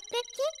って結